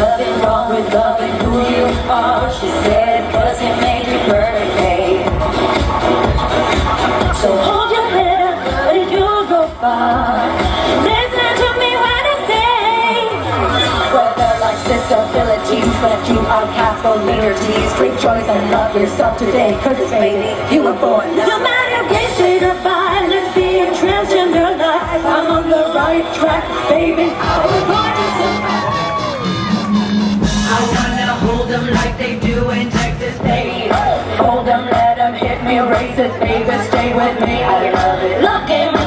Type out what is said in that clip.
calling who you are. She said, it made your birthday. So hold your head up, but you'll go far. Listen to me when I say, whether life's disabilities left you outcast or liberties, drink choice and love yourself today, cause baby, you were born. No matter gay, straight or bi, lesbian, transgender life, I'm on the right track, baby. I was born like they do in Texas, baby. Hold them, let them hit me, racist, baby, stay with me. I love it. Look at